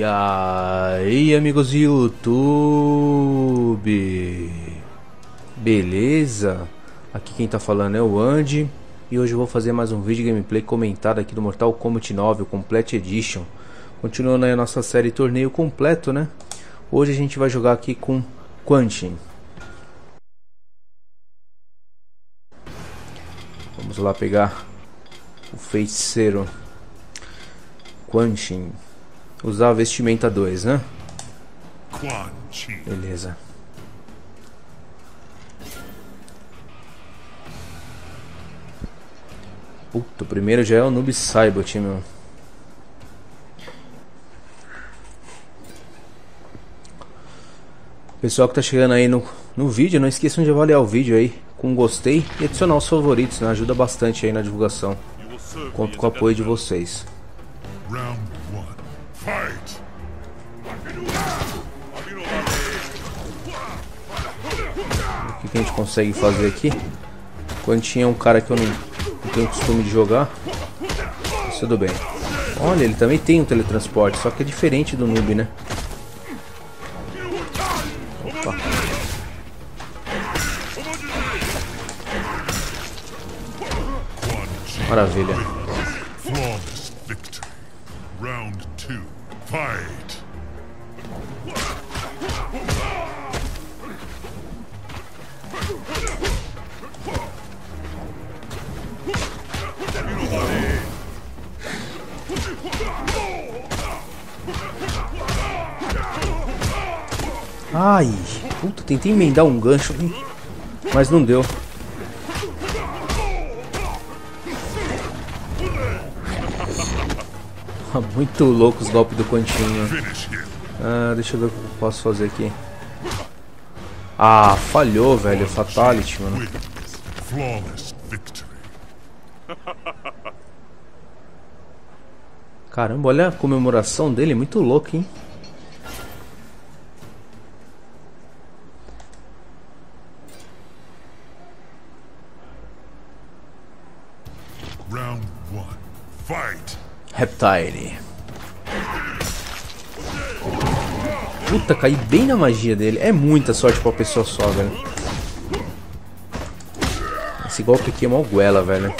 E aí, amigos do YouTube? Beleza? Aqui quem tá falando é o Andy e hoje eu vou fazer mais um vídeo gameplay comentado aqui do Mortal Kombat 9, o Complete Edition. Continuando aí a nossa série torneio completo, né? Hoje a gente vai jogar aqui com Quantin. Vamos lá pegar o feiticeiro Quantin. Usar a vestimenta 2, né? Beleza. Puta, o primeiro já é o Noob Saibot, meu. Pessoal que tá chegando aí no, no vídeo, não esqueçam de avaliar o vídeo aí com um gostei e adicionar os favoritos, né? Ajuda bastante aí na divulgação. Conto com o apoio de vocês. Fight! O que, a gente consegue fazer aqui? Quando tinha um cara que eu não, não tenho costume de jogar, tudo bem. Olha, ele também tem um teletransporte, só que é diferente do noob, né? Opa. Maravilha. Fight! Ai, puta, tentei emendar um gancho, mas não deu. Muito louco os golpes do Quantinho. Ah, deixa eu ver o que eu posso fazer aqui. Ah, falhou, velho. Fatality, mano. Caramba, olha a comemoração dele. Muito louco, hein? Reptile. Puta, caí bem na magia dele. É muita sorte pra uma pessoa só, velho. Esse golpe aqui é uma goela, velho.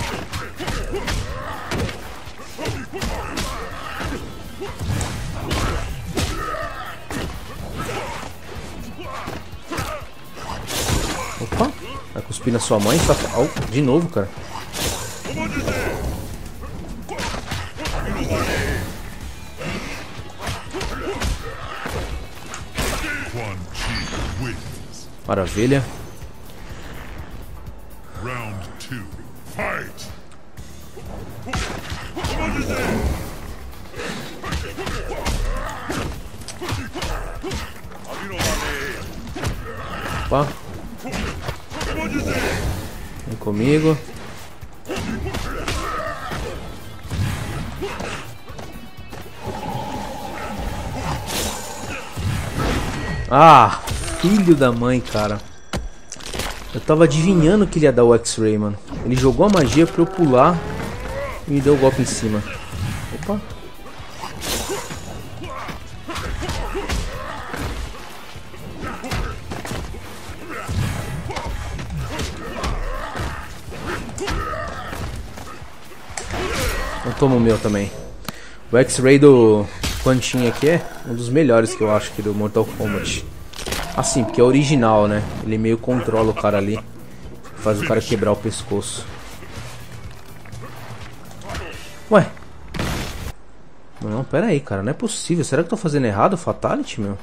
Opa, vai cuspir na sua mãe? Tá... Oh, de novo, cara. Maravilha. Round two. Fight. Opa. Vem comigo. Ah, filho da mãe, cara. Eu tava adivinhando que ele ia dar o X-Ray, mano. Ele jogou a magia pra eu pular e me deu o golpe em cima. Opa. Eu tomo o meu também. O X-Ray do Quantin aqui é um dos melhores que eu acho aqui do Mortal Kombat. Assim, porque é original, né? Ele meio controla o cara ali. Faz o cara quebrar o pescoço. Ué. Não, pera aí, cara. Não é possível. Será que eu tô fazendo errado o Fatality, meu?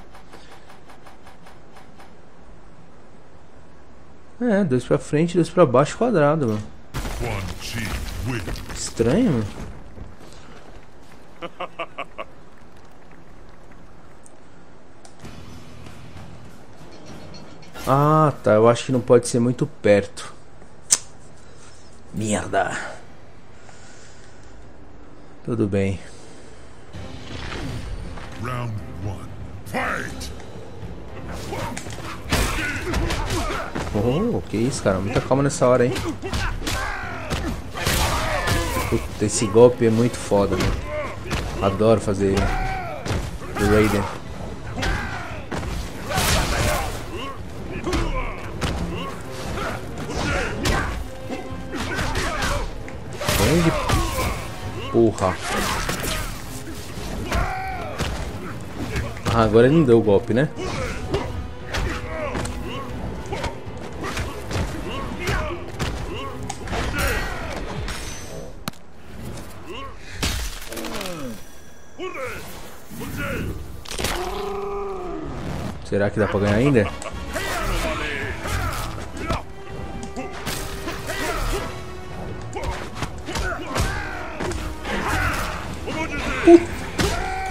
É, dois pra frente, dois pra baixo, quadrado, mano. Estranho, mano. Ah, tá. Eu acho que não pode ser muito perto. Merda. Tudo bem. Round one. Fight! Oh, que isso, cara. Muita calma nessa hora, hein? Puta, esse golpe é muito foda, né? Adoro fazer ele. Raiden. Porra. Ah, agora ele não deu o golpe, né? Será que dá pra ganhar ainda?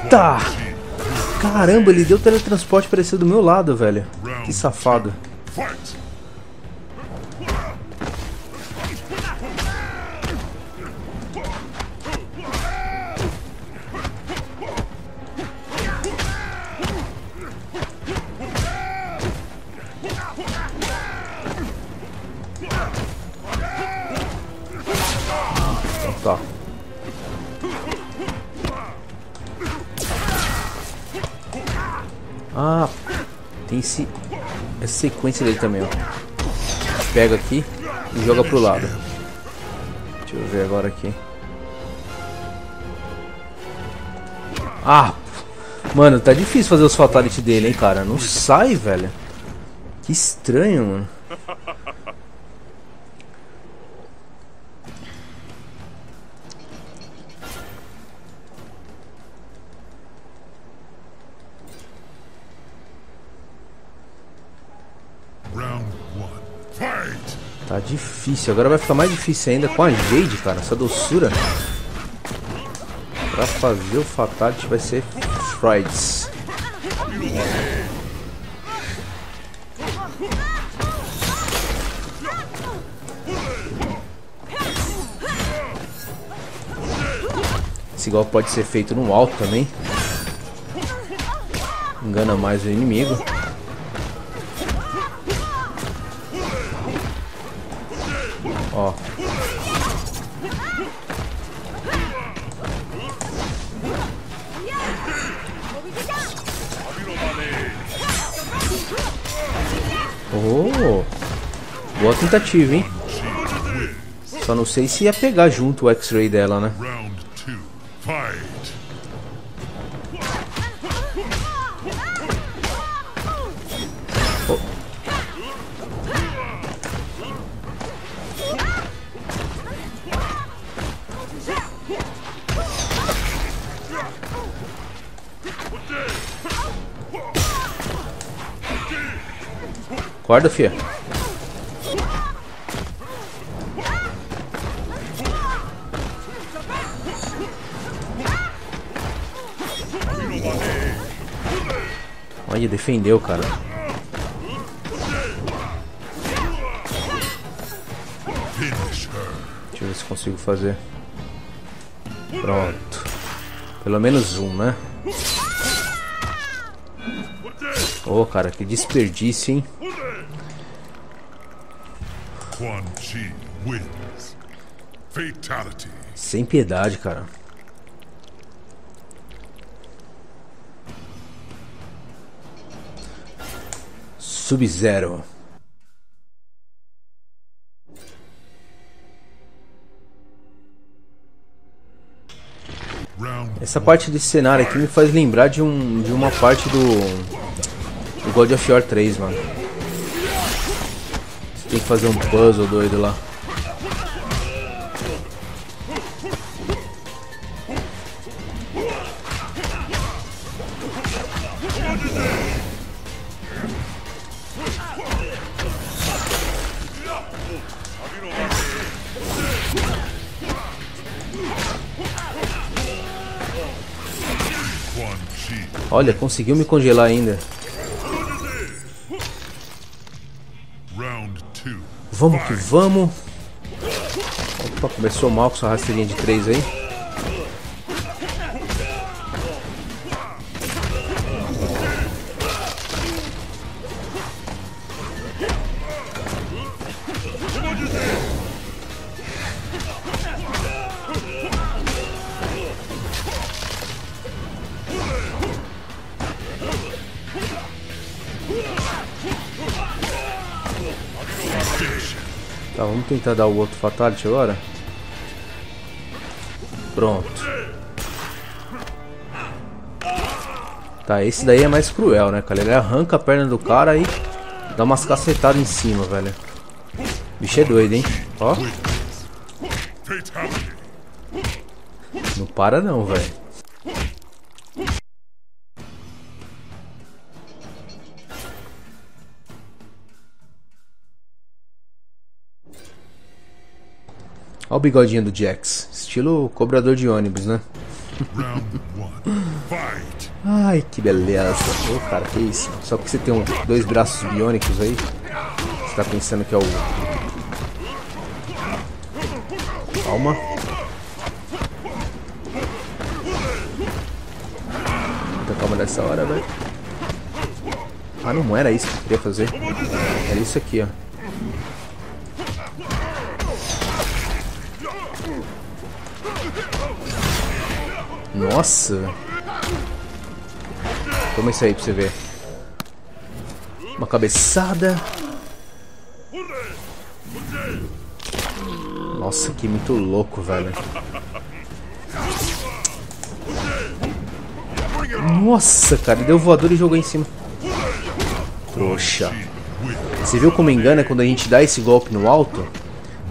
Puta! Caramba, ele deu teletransporte parecido do meu lado, velho. Que safado. Sequência dele também, ó. Pega aqui e joga pro lado. Deixa eu ver agora aqui. Ah, mano, tá difícil fazer os fatality dele, hein, cara. Não sai, velho. Que estranho, mano. Tá difícil, agora vai ficar mais difícil ainda com a Jade, cara, essa doçura. Pra fazer o Fatality vai ser Frides. Esse golpe pode ser feito no alto também. Engana mais o inimigo. Tentativa, hein? Só não sei se ia pegar junto o X-Ray dela, né? Oh. Acorda, fia. Defendeu, cara. Deixa eu ver se consigo fazer. Pronto. Pelo menos um, né? Ô, oh, cara, que desperdício, hein? Quan Chi wins. Fatality. Sem piedade, cara. Sub-Zero. Essa parte desse cenário aqui me faz lembrar de, um, de uma parte do, do God of War 3, mano. Você tem que fazer um puzzle doido lá. Olha, conseguiu me congelar ainda. Vamos que vamos. Opa, começou mal com sua rasteirinha de 3 aí. Vamos tentar dar o outro Fatality agora. Pronto. Tá, esse daí é mais cruel, né, cara? Ele arranca a perna do cara e dá umas cacetadas em cima, velho. Bicho é doido, hein? Ó. Não para não, velho. Olha o bigodinho do Jax. Estilo cobrador de ônibus, né? Ai, que beleza. Ô, oh, cara, que isso? Só porque você tem um, dois braços biônicos aí, você tá pensando que é o... Calma. Muita calma nessa hora, velho. Ah, não era isso que eu queria fazer. Era isso aqui, ó. Nossa. Toma isso aí pra você ver. Uma cabeçada. Nossa, que muito louco, velho. Nossa, cara, deu voador e jogou em cima. Trouxa. Você viu como engana quando a gente dá esse golpe no alto?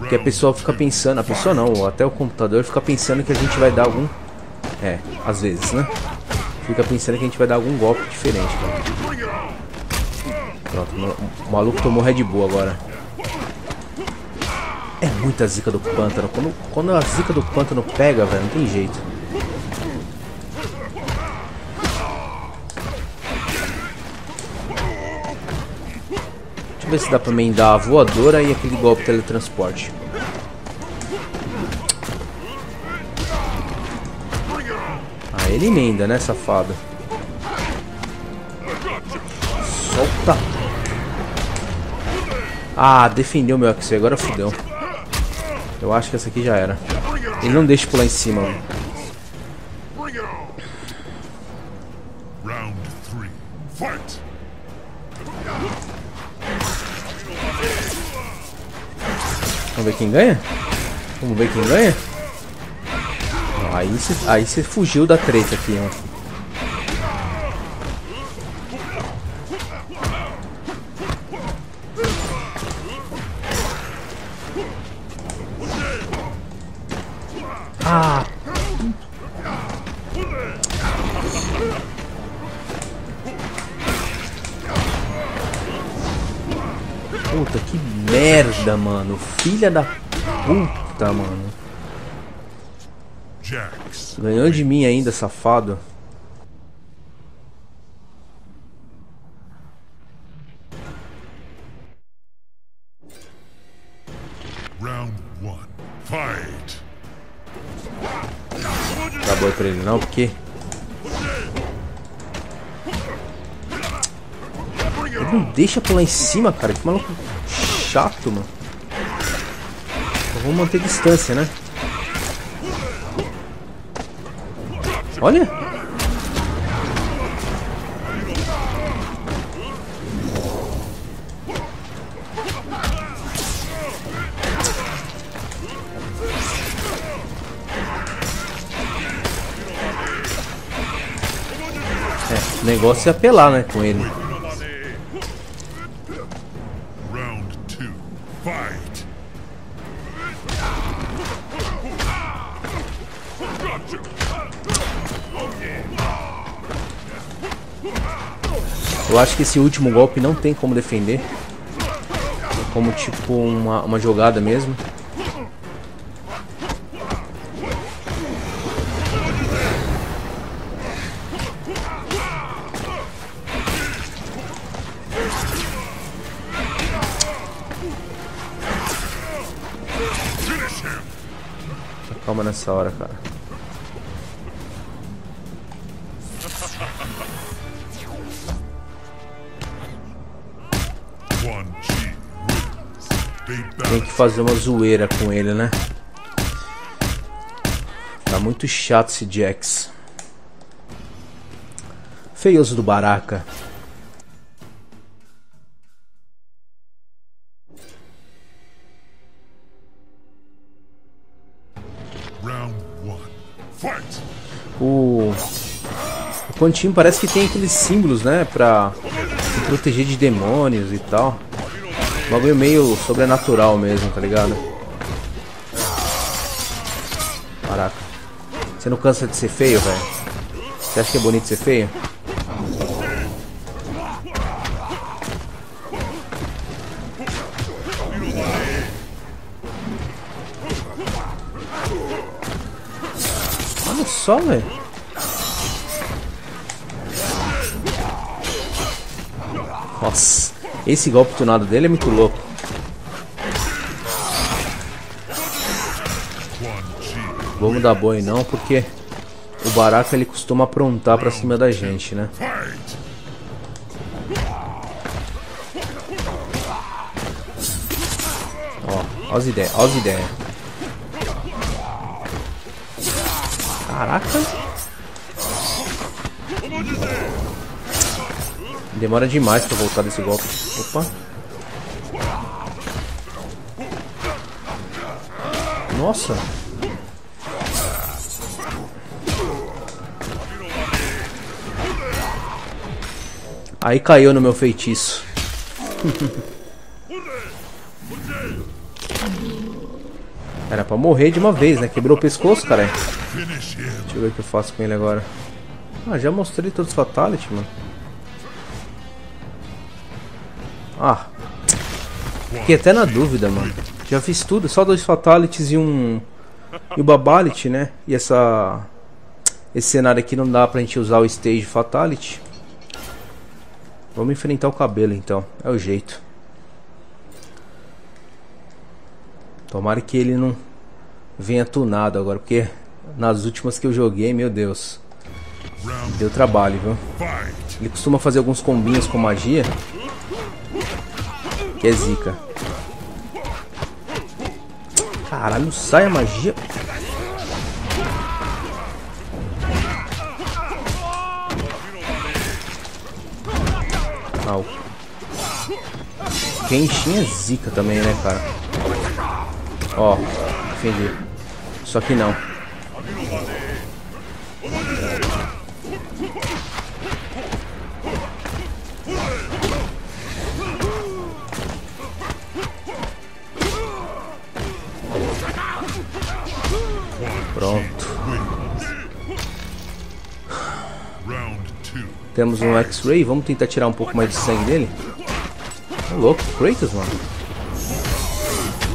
Que a pessoa fica pensando, a pessoa não, até o computador fica pensando que a gente vai dar algum... É, às vezes, né? fica pensando que a gente vai dar algum golpe diferente, cara. Pronto, o maluco tomou Red Bull agora. É muita zica do pântano. Quando, quando a zica do pântano pega, velho, não tem jeito. Deixa eu ver se dá pra emendar a voadora e aquele golpe teletransporte. Ele emenda, né, safado? Solta. Ah, defendeu meu XP, agora fudeu. Eu acho que essa aqui já era. Ele não deixa pular em cima. Mano. Vamos ver quem ganha? Vamos ver quem ganha? Aí você aí cê fugiu da treta aqui, ó. Ah! Puta, que merda, mano. Filha da puta, mano. Ganhou de mim ainda, safado. Round one. Fight. Acabou pra ele não, porque Ele não deixa pular em cima, cara. Que maluco chato, mano. Então, vamos manter distância, né? Olha. É, o negócio é apelar, né, com ele. Eu acho que esse último golpe não tem como defender. É como tipo uma, uma jogada mesmo. fazer uma zoeira com ele, né? Tá muito chato esse Jax. Feioso do Baraka. O... o Quantim parece que tem aqueles símbolos, né? Pra se proteger de demônios e tal. Um bagulho meio sobrenatural mesmo, tá ligado? Caraca. Você não cansa de ser feio, velho? Você acha que é bonito ser feio? Olha só, velho. Nossa, esse golpe tunado dele é muito louco. Vamos dar boi não, porque o Baraka ele costuma aprontar pra cima da gente, né? Ó, ó as ideias, ó as ideias. Caraca. Demora demais pra voltar desse golpe. Opa. Nossa. Aí caiu no meu feitiço. Era pra morrer de uma vez, né? Quebrou o pescoço, cara. Deixa eu ver o que eu faço com ele agora. Ah, já mostrei todos os Fatality, mano. Ah. Fiquei até na dúvida, mano. Já fiz tudo, só dois Fatalities e um... E o Babality, né? E essa... Esse cenário aqui não dá pra gente usar o Stage Fatality. Vamos enfrentar o cabelo então, é o jeito. Tomara que ele não venha tunado agora, porque nas últimas que eu joguei, meu Deus. Deu trabalho, viu? Ele costuma fazer alguns combinhos com magia. Que é zica. Caralho, sai a magia. Ah, Kenshin é zica também, né, cara? Ó, defendi. Só que não. Pronto. Temos um X-Ray, vamos tentar tirar um pouco mais de sangue dele. Tá louco, Kratos, mano.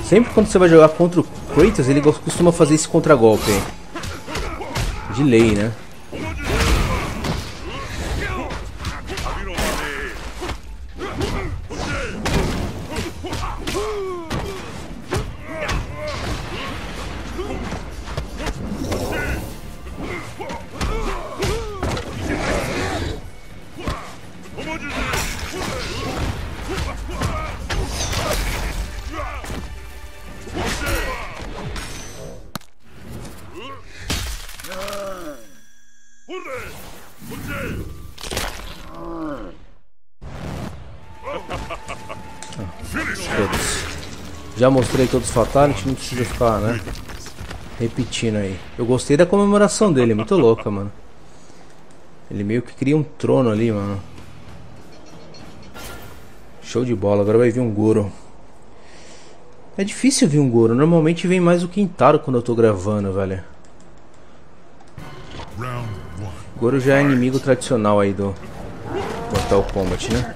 Sempre quando você vai jogar contra o Kratos, ele costuma fazer esse contragolpe. De lei, né? Já mostrei todos os Fatality, não precisa ficar, né? Repetindo aí. Eu gostei da comemoração dele, muito louca, mano. Ele meio que cria um trono ali, mano. Show de bola, agora vai vir um Goro. É difícil vir um Goro, normalmente vem mais o Quintaro quando eu tô gravando, velho. Goro já é inimigo tradicional aí do Mortal Kombat, né?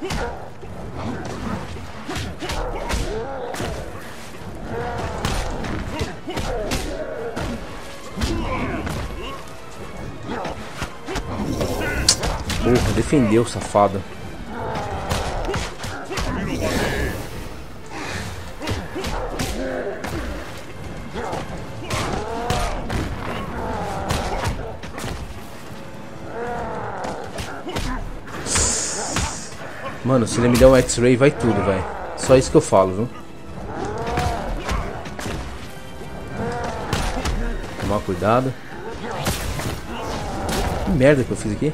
Porra, defendeu, safado. Mano, se ele me der um X-Ray, vai tudo, velho. Só isso que eu falo, viu? Tomar cuidado. Que merda que eu fiz aqui.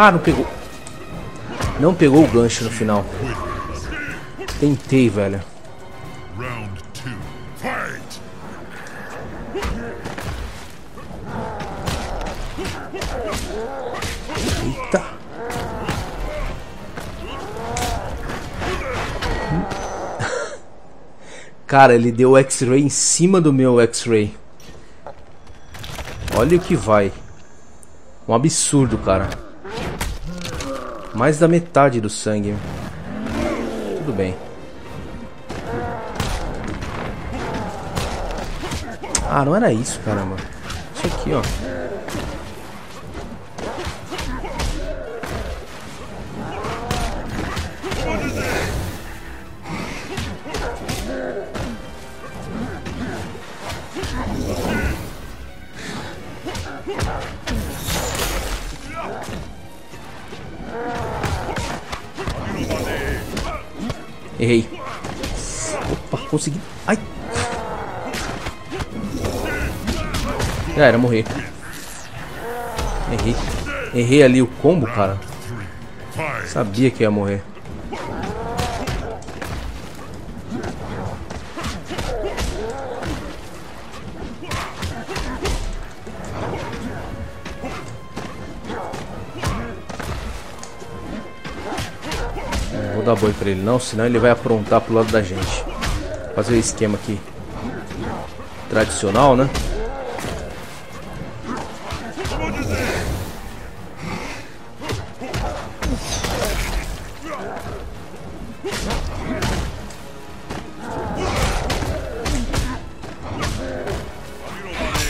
Ah, não pegou. Não pegou o gancho no final. Tentei, velho. Eita. Cara, ele deu X-Ray em cima do meu X-Ray. Olha o que vai. Um absurdo, cara. Mais da metade do sangue. Tudo bem. Ah, não era isso, caramba. Isso aqui, ó. Errei. Opa, consegui. Ai. Já era, morrer. Errei. Errei ali o combo, cara. Sabia que ia morrer. Boi pra ele não, senão ele vai aprontar pro lado da gente. Fazer o esquema aqui. Tradicional, né?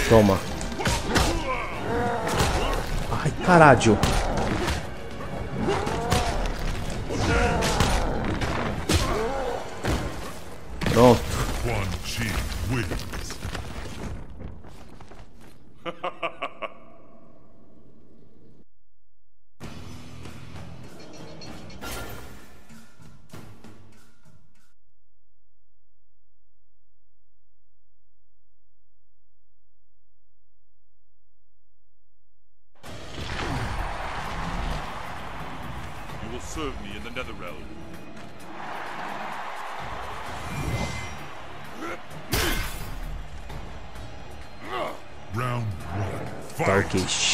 Toma. Ai, caralho. Pronto. Quan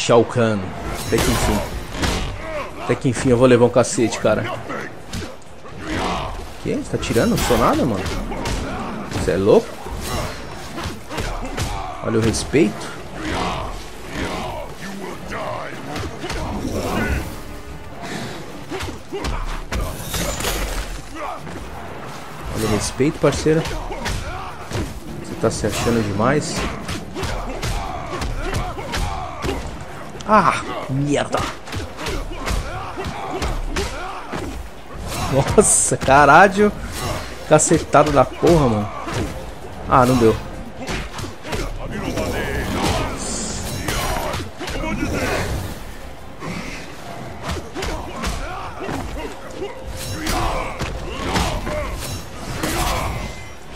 Shao Kahn. Até que enfim. Até que enfim eu vou levar um cacete, cara. Que? Você tá tirando? Não sou nada, mano. Você é louco? Olha o respeito. Olha o respeito, parceiro. Você tá se achando demais. Ah, merda. Nossa, caralho. Cacetado da porra, mano. Ah, não deu.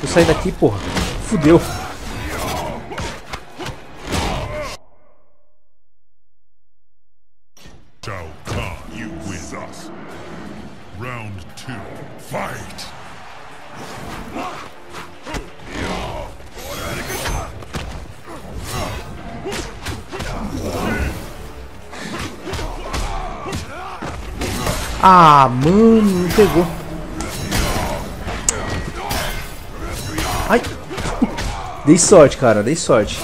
Eu sair daqui, porra. Fudeu. Shao Kahn, you win us. Round two. Fight! Ah, mano, pegou. Ai. Dei sorte, cara, dei sorte.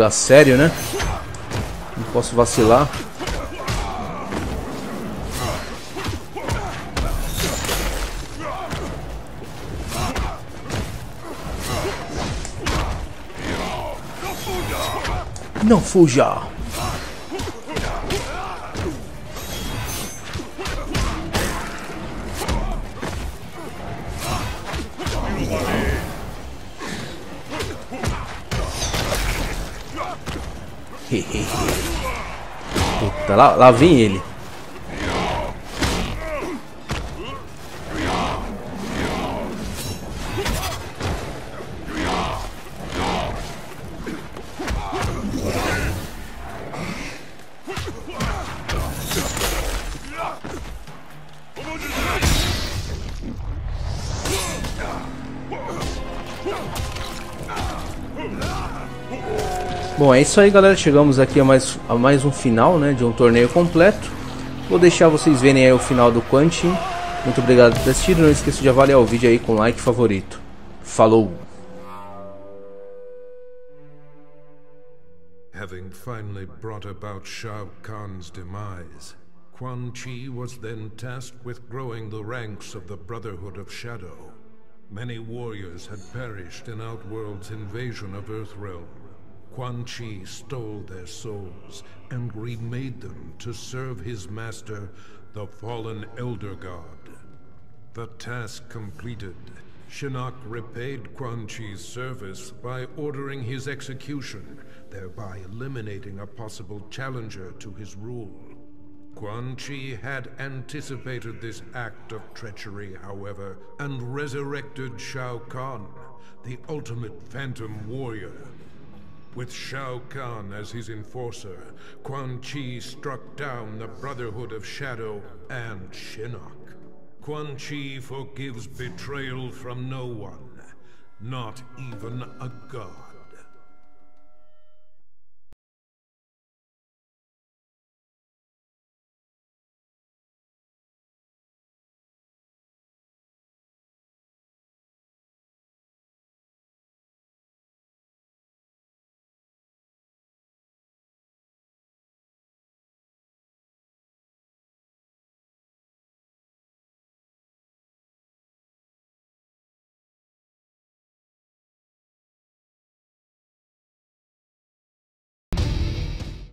Jogar sério, né? Não posso vacilar. Não fuja! Lá, lá vem ele. Bom, é isso aí galera, chegamos aqui a mais, a mais um final né, de um torneio completo Vou deixar vocês verem aí o final do Quantin Muito obrigado por ter assistido, não esqueça de avaliar o vídeo aí com like favorito Falou! Having finally brought about Shao Kahn's demise, Quan Chi was then tasked with growing the ranks of the Brotherhood of Shadow. Many warriors had perished in Outworld's invasion of Earthrealm. Quan Chi stole their souls and remade them to serve his master, the fallen Elder God. The task completed, Shinnok repaid Quan Chi's service by ordering his execution, thereby eliminating a possible challenger to his rule. Quan Chi had anticipated this act of treachery, however, and resurrected Shao Kahn, the ultimate phantom warrior, with Shao Kahn as his enforcer, Quan Chi struck down the Brotherhood of Shadow and Shinnok. Quan Chi forgives betrayal from no one, not even a god.